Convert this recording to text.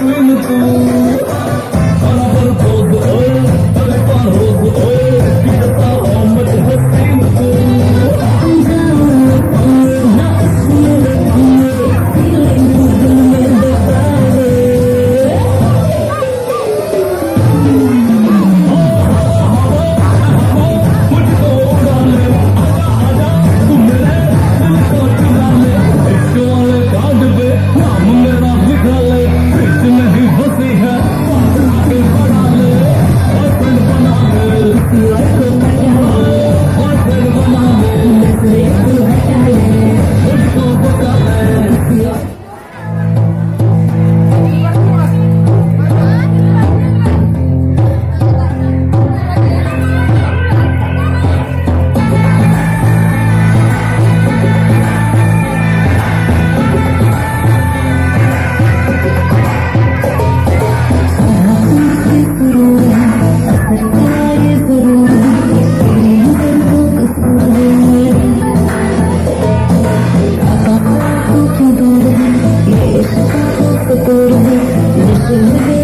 tudo Kukurdi, Nishimbi,